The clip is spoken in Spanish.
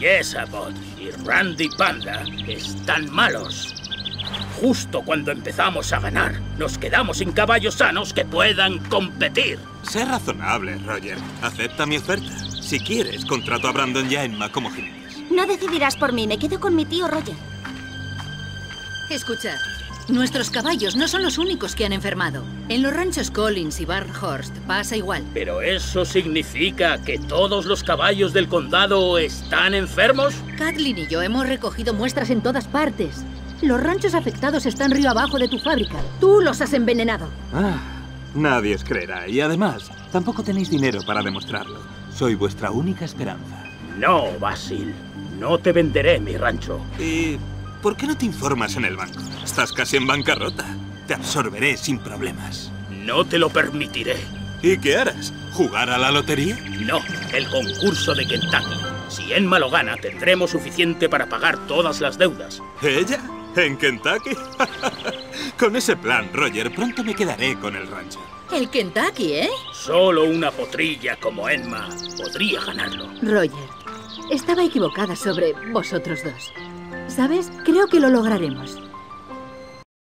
Yesabot y Randy Panda están malos. Justo cuando empezamos a ganar, nos quedamos sin caballos sanos que puedan competir. Sé razonable, Roger. Acepta mi oferta. Si quieres, contrato a Brandon y a Emma como jinetes. No decidirás por mí, me quedo con mi tío Roger. Escucha, nuestros caballos no son los únicos que han enfermado. En los ranchos Collins y Barnhurst pasa igual. ¿Pero eso significa que todos los caballos del condado están enfermos? Kathleen y yo hemos recogido muestras en todas partes. Los ranchos afectados están río abajo de tu fábrica. Tú los has envenenado. Ah, nadie os creerá. Y además, tampoco tenéis dinero para demostrarlo. Soy vuestra única esperanza. No, Basil. No te venderé mi rancho. ¿Y por qué no te informas en el banco? Estás casi en bancarrota. Te absorberé sin problemas. No te lo permitiré. ¿Y qué harás? ¿Jugar a la lotería? No, el concurso de Kentucky. Si Enma lo gana, tendremos suficiente para pagar todas las deudas. ¿Ella? ¿En Kentucky? con ese plan, Roger, pronto me quedaré con el rancho. El Kentucky, ¿eh? Solo una potrilla como Enma podría ganarlo. Roger, estaba equivocada sobre vosotros dos. ¿Sabes? Creo que lo lograremos.